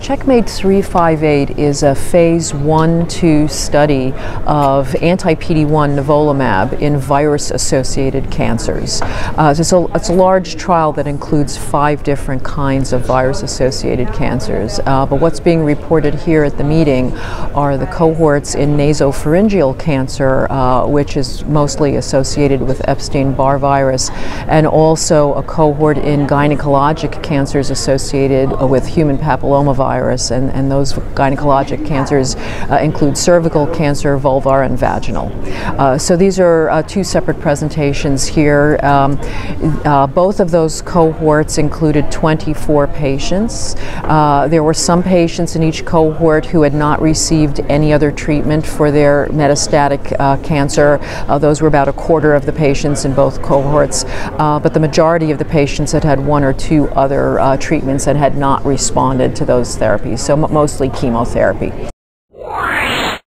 Checkmate 358 is a phase 1-2 study of anti-PD-1 nivolumab in virus-associated cancers. Uh, it's, a, it's, a, large trial that includes five different kinds of virus-associated cancers. Uh, but what's being reported here at the meeting are the cohorts in nasopharyngeal cancer, uh, which is mostly associated with Epstein-Barr virus, and also a cohort in gynecologic cancers associated with human papillomavirus virus, and, and those gynecologic cancers uh, include cervical cancer, vulvar, and vaginal. Uh, so these are uh, two separate presentations here. Um, uh, both of those cohorts included 24 patients. Uh, there were some patients in each cohort who had not received any other treatment for their metastatic cancer. those were about a quarter of the patients in both cohorts, but the majority of the patients had had one or two other treatments and had not responded to those so mostly chemotherapy.